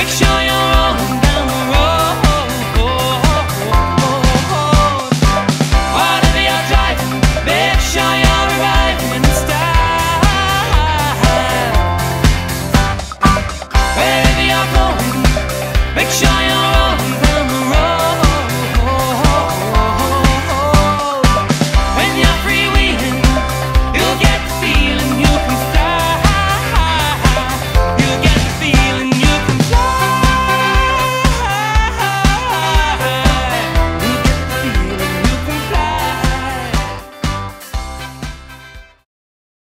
Make sure you're